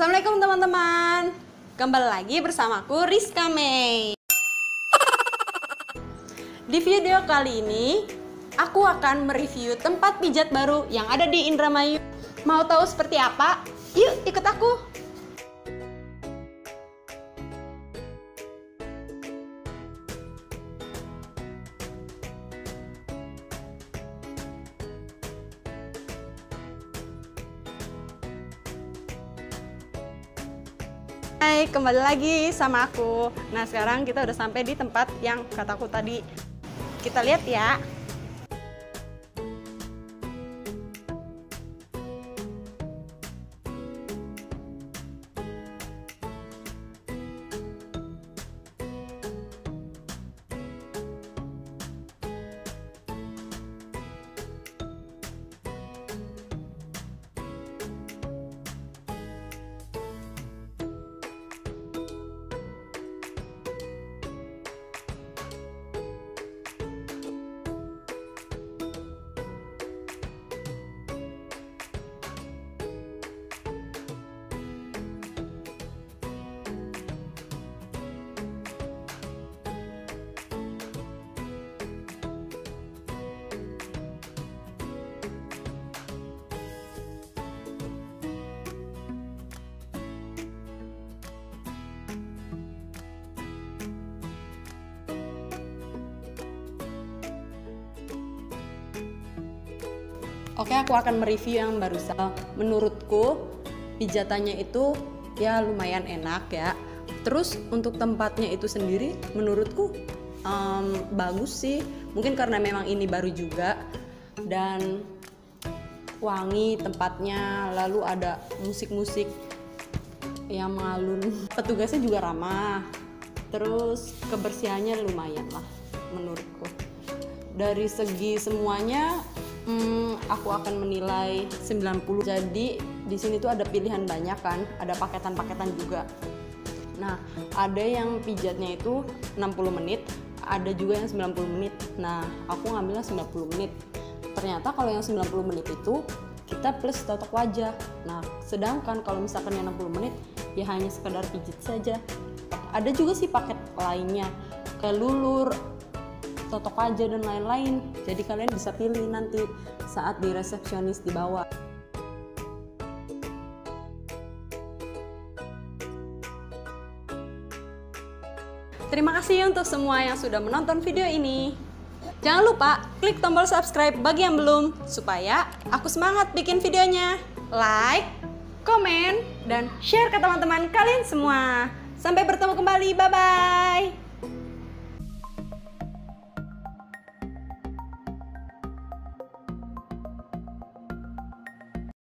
Assalamualaikum teman-teman. Kembali lagi bersamaku Rizka Mei. Di video kali ini Aku akan mereview tempat pijat baru yang ada di Indramayu. Mau tahu seperti apa? Yuk ikut aku Hai, kembali lagi sama aku. Nah, sekarang kita udah sampai di tempat yang kataku tadi. Kita lihat ya. Oke, aku akan mereview yang barusan. Menurutku pijatannya itu ya lumayan enak ya. Terus untuk tempatnya itu sendiri menurutku um, bagus sih. Mungkin karena memang ini baru juga dan wangi tempatnya. Lalu ada musik-musik yang mengalun. Petugasnya juga ramah. Terus kebersihannya lumayan lah menurutku. Dari segi semuanya Hmm, aku akan menilai 90. Jadi di sini tuh ada pilihan banyak kan, ada paketan-paketan juga. Nah, ada yang pijatnya itu 60 menit, ada juga yang 90 menit. Nah, aku ngambilnya 90 menit. Ternyata kalau yang 90 menit itu kita plus totok wajah. Nah, sedangkan kalau misalkan yang 60 menit ya hanya sekedar pijit saja. Ada juga sih paket lainnya, kelulur, totok aja dan lain-lain. Jadi kalian bisa pilih nanti saat di resepsionis di bawah. Terima kasih untuk semua yang sudah menonton video ini. Jangan lupa klik tombol subscribe bagi yang belum, supaya aku semangat bikin videonya. Like, komen, dan share ke teman-teman kalian semua. Sampai bertemu kembali, bye-bye.